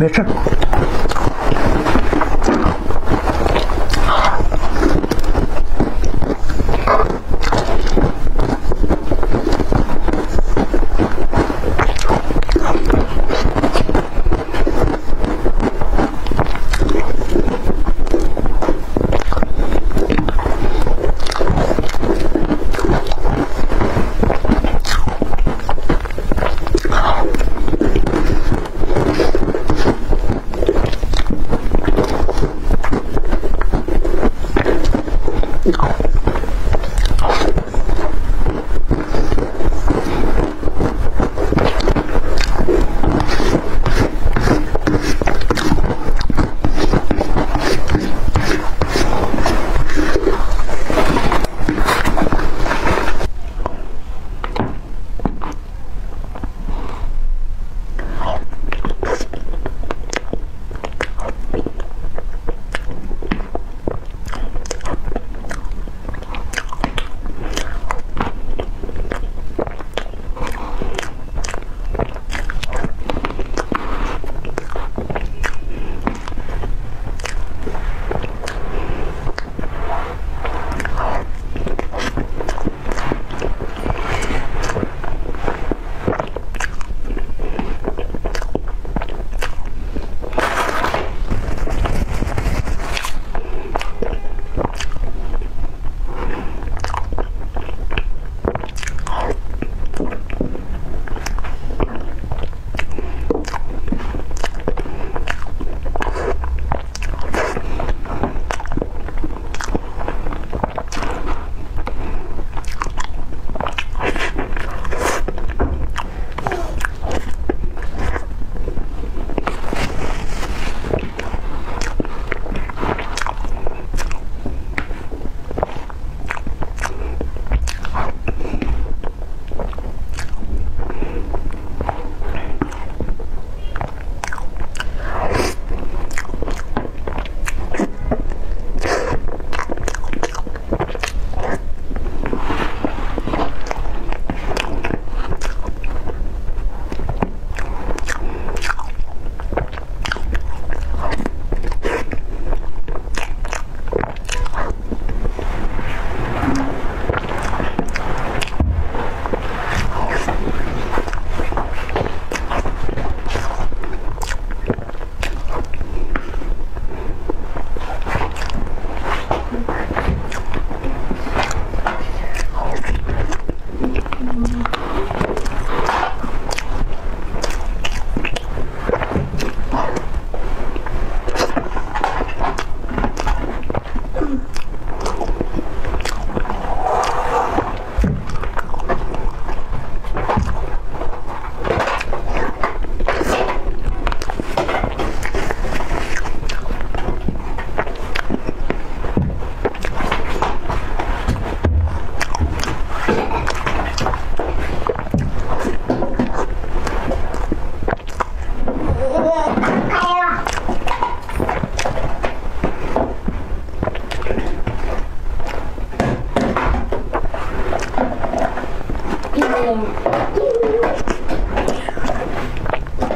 Deixa.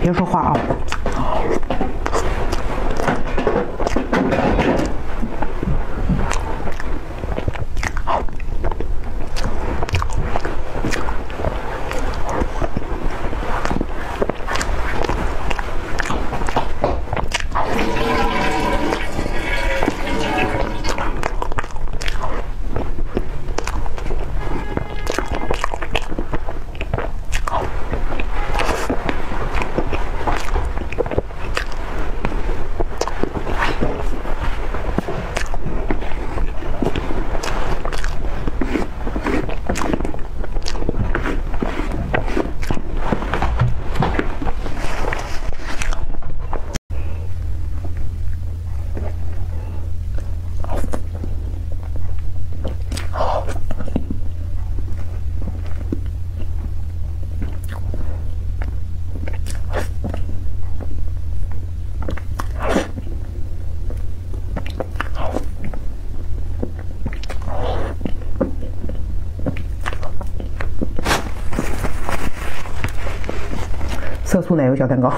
别说话啊！色素奶油小蛋糕。